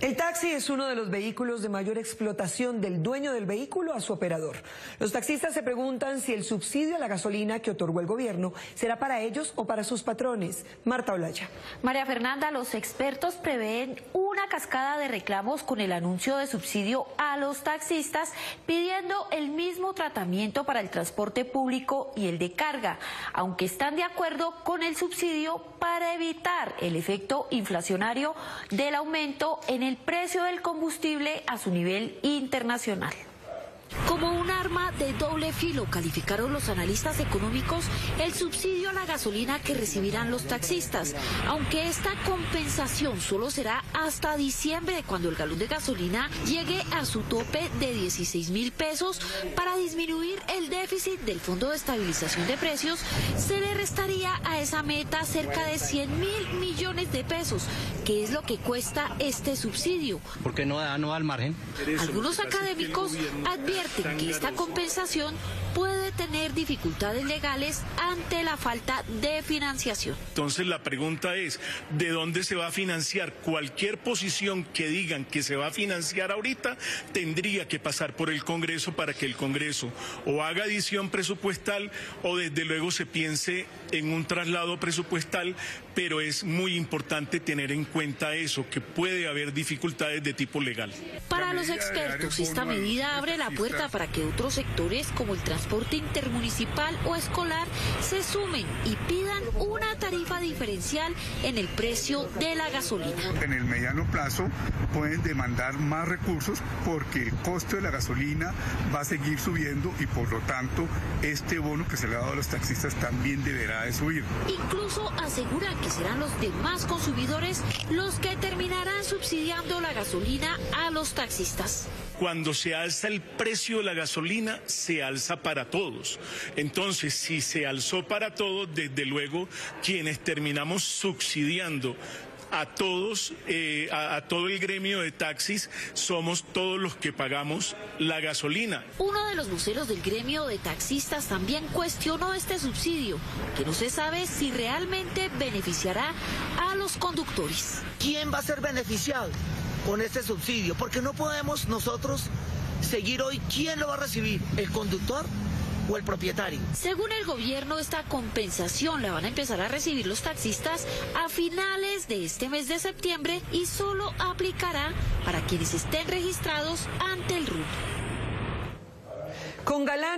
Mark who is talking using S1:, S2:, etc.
S1: El taxi es uno de los vehículos de mayor explotación del dueño del vehículo a su operador. Los taxistas se preguntan si el subsidio a la gasolina que otorgó el gobierno será para ellos o para sus patrones. Marta Olaya.
S2: María Fernanda, los expertos prevén cascada de reclamos con el anuncio de subsidio a los taxistas pidiendo el mismo tratamiento para el transporte público y el de carga, aunque están de acuerdo con el subsidio para evitar el efecto inflacionario del aumento en el precio del combustible a su nivel internacional. Como un arma de doble filo calificaron los analistas económicos el subsidio a la gasolina que recibirán los taxistas, aunque esta compensación solo será hasta diciembre cuando el galón de gasolina llegue a su tope de 16 mil pesos para disminuir el déficit del Fondo de Estabilización de Precios, se le restaría a esa meta cerca de 100 mil millones de pesos, que es lo que cuesta este subsidio.
S3: Porque no da, no da al margen.
S2: Algunos académicos advierten que esta compensación puede tener dificultades legales ante la falta de financiación.
S4: Entonces la pregunta es, ¿de dónde se va a financiar? Cualquier posición que digan que se va a financiar ahorita tendría que pasar por el Congreso para que el Congreso o haga adición presupuestal o desde luego se piense en un traslado presupuestal, pero es muy importante tener en cuenta eso, que puede haber dificultades de tipo legal.
S2: Para los expertos, esta medida abre la puerta para que otros sectores como el transporte intermunicipal o escolar se sumen y pidan una tarifa diferencial en el precio de la gasolina.
S5: En el mediano plazo pueden demandar más recursos porque el costo de la gasolina va a seguir subiendo y por lo tanto este bono que se le ha dado a los taxistas también deberá de subir.
S2: Incluso aseguran que serán los demás consumidores los que terminarán subsidiando la gasolina a los taxistas.
S4: Cuando se alza el precio de la gasolina, se alza para todos. Entonces, si se alzó para todos, desde luego, quienes terminamos subsidiando a todos, eh, a, a, todo el gremio de taxis, somos todos los que pagamos la gasolina.
S2: Uno de los voceros del gremio de taxistas también cuestionó este subsidio, que no se sabe si realmente beneficiará a los conductores.
S6: ¿Quién va a ser beneficiado con este subsidio? Porque no podemos nosotros seguir hoy. ¿Quién lo va a recibir? ¿El conductor? o el propietario.
S2: Según el gobierno, esta compensación la van a empezar a recibir los taxistas a finales de este mes de septiembre y solo aplicará para quienes estén registrados ante el RUT.
S1: Con Galán